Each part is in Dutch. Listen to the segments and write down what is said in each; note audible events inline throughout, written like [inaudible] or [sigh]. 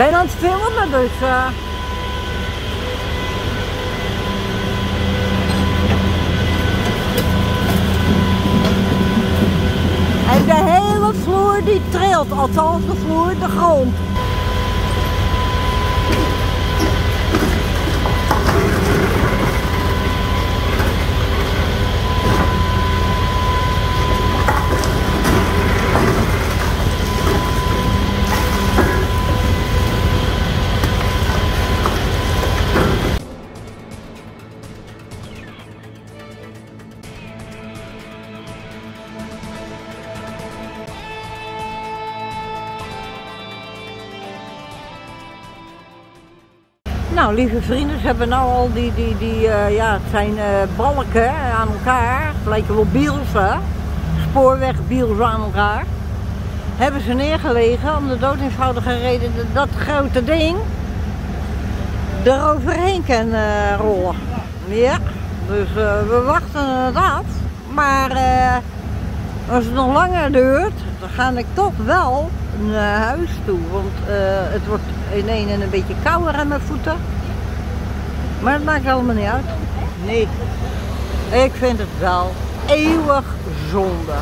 Ben aan het filmen dus. eh. En de hele vloer die trilt, althans de vloer, de grond. Nou, lieve vrienden, hebben nou al die, die, die eh, ja, het zijn eh, balken aan elkaar. Het lijken wel bielsen, spoorwegbielsen aan elkaar. Hebben ze neergelegen om de dood eenvoudige reden dat dat grote ding er overheen kan eh, rollen. Ja, dus we wachten het. Maar eh, als het nog langer duurt, dan ga ik toch wel naar huis toe. Want het wordt in en een beetje kouder aan mijn voeten. Maar het maakt allemaal niet uit. Nee. Ik vind het wel eeuwig zonde.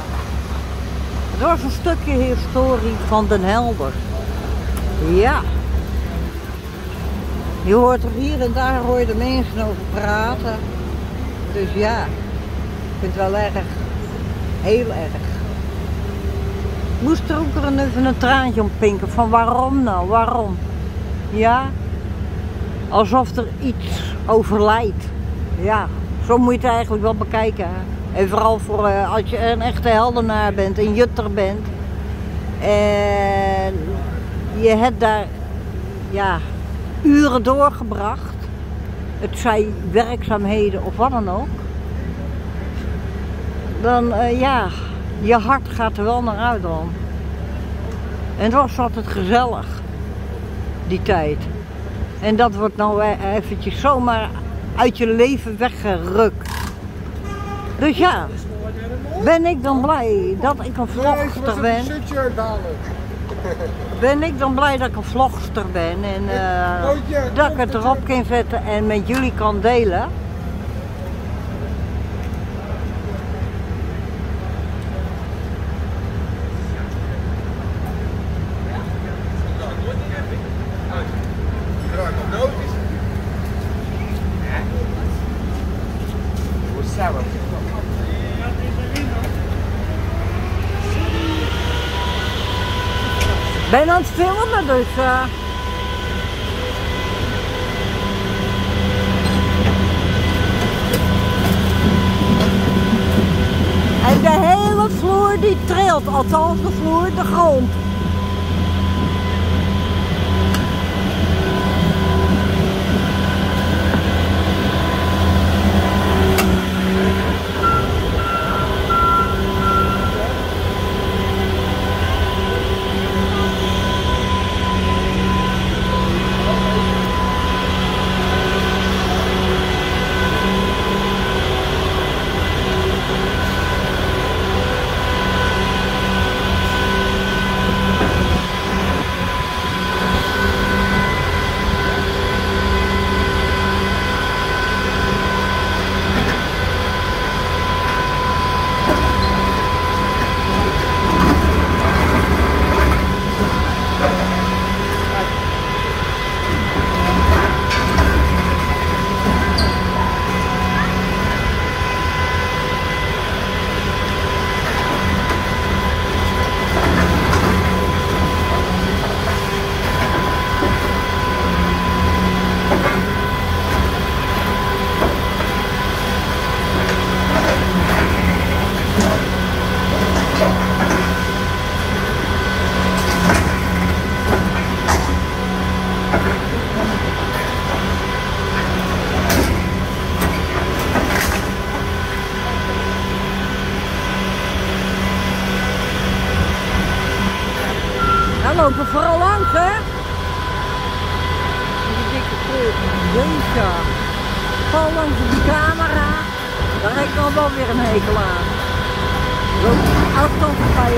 Het was een stukje historie van Den Helder. Ja. Je hoort er hier en daar hoor je de mensen over praten. Dus ja, ik vind het wel erg. Heel erg. Moest er ook even een traantje om pinken. Van waarom nou? Waarom? Ja? Alsof er iets overlijdt. Ja, zo moet je het eigenlijk wel bekijken. En vooral voor eh, als je een echte heldenaar bent, een jutter bent. En je hebt daar ja, uren doorgebracht. Het zij werkzaamheden of wat dan ook. Dan eh, ja, je hart gaat er wel naar uit dan. En het was altijd gezellig, die tijd. En dat wordt nou e- eventjes zomaar uit je leven weggerukt. Dus ja, ben ik dan blij dat ik een vlogster ben? [laughs] Ben ik dan blij dat ik een vlogster ben en eh, dat ik het erop kan zetten en met jullie kan delen? Ben aan het filmen dus. eh. En de hele vloer die trilt, althans de vloer, de grond. Dan lopen we vooral langs, hè? Die dikke kleur. Jeetje. Val langs op die camera. Daar heb ik dan wel weer een hekel aan. Loop afstand voorbij,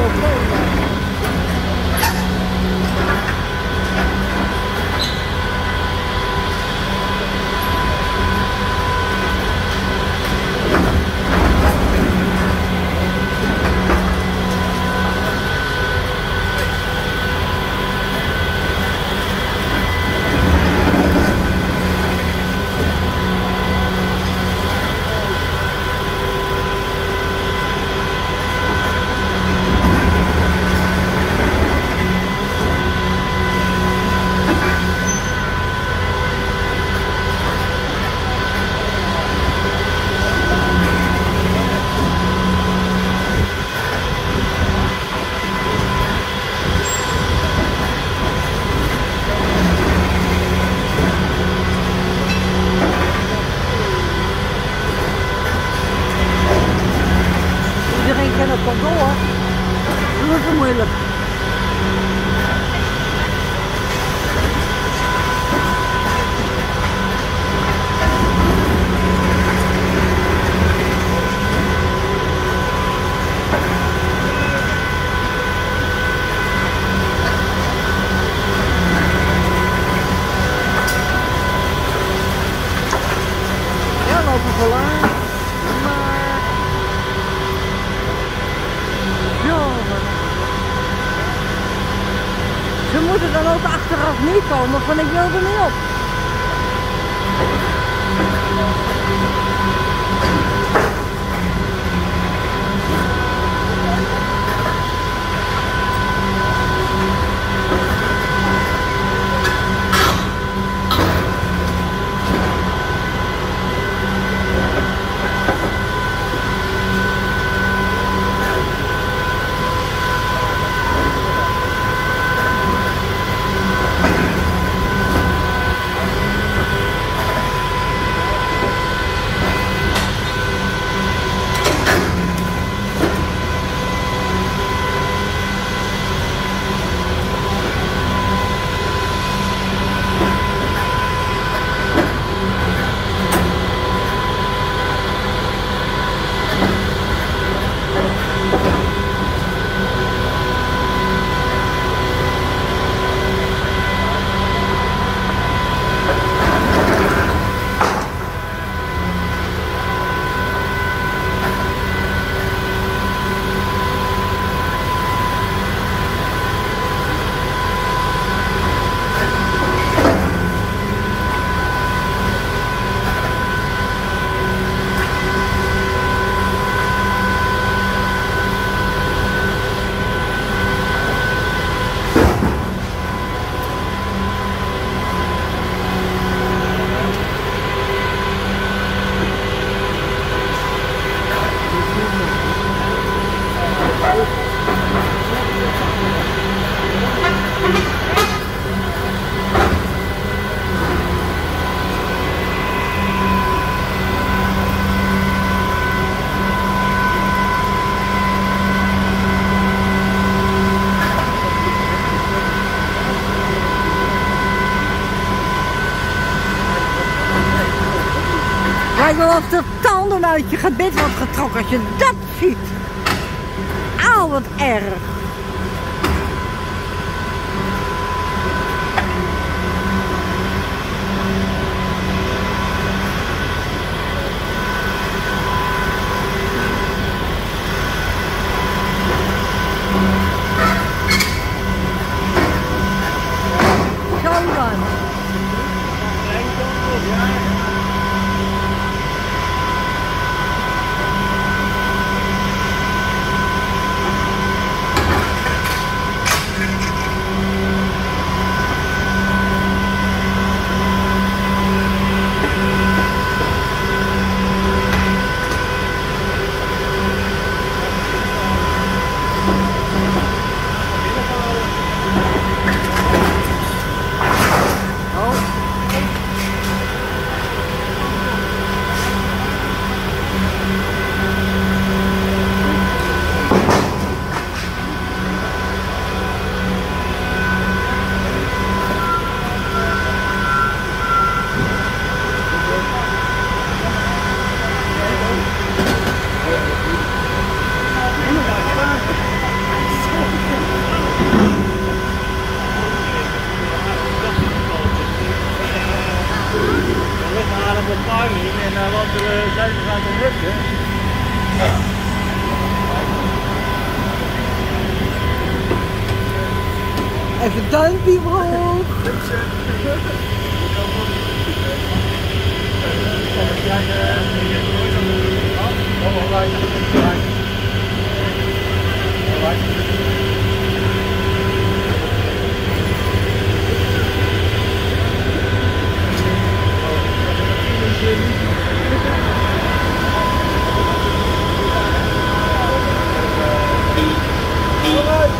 gebit wordt getrokken als je dat ziet. Auw, wat erg. Even duimpje omhoog. Alright.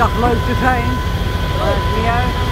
Dacht leuk te zijn. Maar niet uit.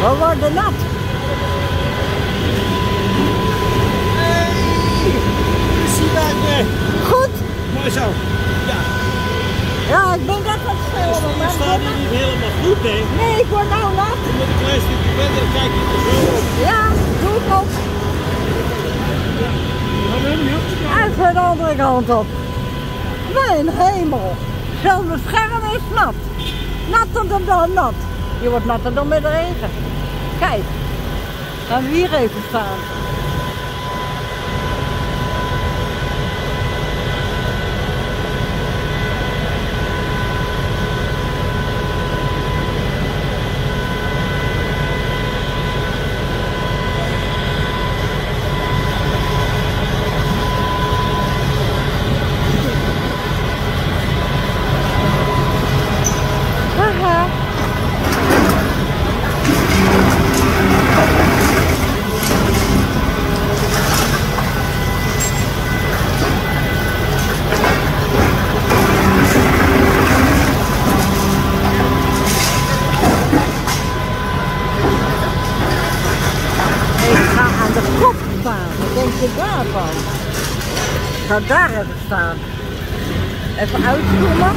We worden nat. Weer. Goed. Mooi zo. Ja, Ja, ik ben net wat maar ik staat hier niet helemaal goed, denk ik. Nee, ik word nou nat. Je moet een klein stukje verder, dan kijk je er zo op. Ja, doe ik ook. Opgestaan. Even de andere kant op. Mijn hemel. Zelfs het scherm is nat. Natter dan, dan nat. Je wordt natter dan met de regen. Kijk. Gaan we hier even staan. Ga daar even staan. Even uitzoomen.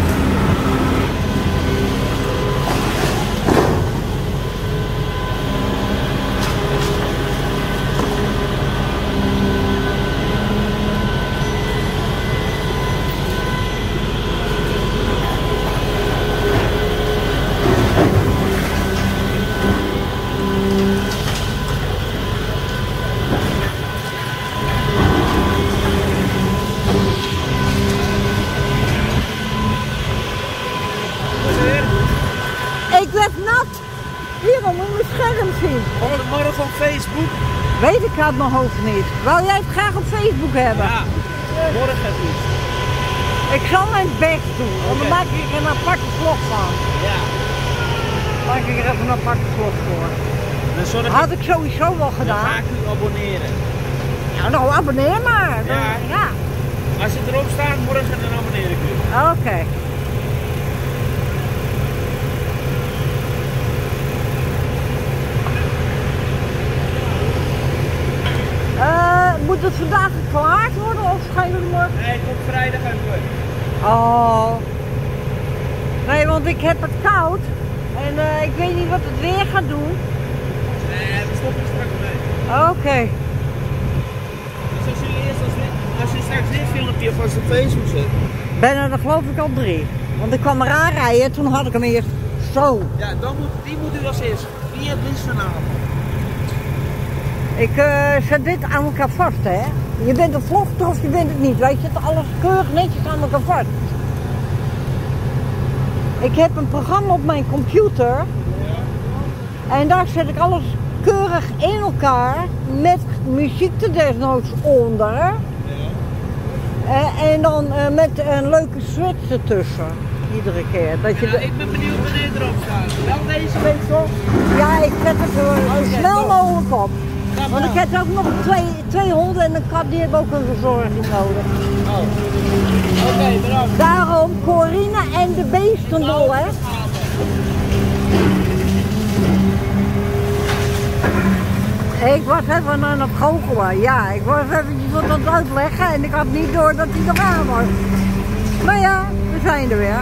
Ik werd nat. Hier, dan moet je mijn scherm zien. Op de morgen op Facebook. Uit mijn hoofd niet. Wou jij het graag op Facebook hebben? Ja, morgen niet. Ik zal mijn best doen, want dan maak ik er een aparte vlog van. Ja. Dan maak ik er even een aparte vlog voor. Dan Had ik sowieso wel dan ga gedaan. ik u abonneren. Ja, nou abonneer maar. Dan- Ja. ja. Als het erop staat, morgen dan abonneer ik u. Oké. Moet het vandaag geklaard worden of gaan jullie morgen? Nee, tot vrijdag hoor. Oh. Nee, want ik heb het koud. En eh, ik weet niet wat het weer gaat doen. Nee, we stoppen er straks mee. Oké. Dus als jullie eerst als, als je straks dit filmpje van zijn Facebook zet. Bijna, dat geloof ik al drie. Want ik kwam eraan rijden, toen had ik hem eerst zo. Ja, dan moet, die moet u als eerst. Die het liefst vanavond. Ik eh, zet dit aan elkaar vast, hè. Je bent een vlogter of je bent het niet. Wij zetten alles keurig netjes aan elkaar vast. Ik heb een programma op mijn computer. En daar zet ik alles keurig in elkaar. Met muziek er desnoods onder. Eh, en dan eh, met een leuke switch ertussen. Iedere keer. Dat je Ja, de- ik ben benieuwd wanneer het erop staat. Wel deze week toch? Ja, ik zet het er zo snel mogelijk op. Want ik heb ook nog twee, twee honden en een kat, die hebben ook een verzorging nodig. Oh. Oké, bedankt. Daarom Corine en de beestendol, hè. Ik was even aan het goochelen, ja. Ik was eventjes wat aan het uitleggen en ik had niet door dat hij er aan was. Maar ja, we zijn er weer.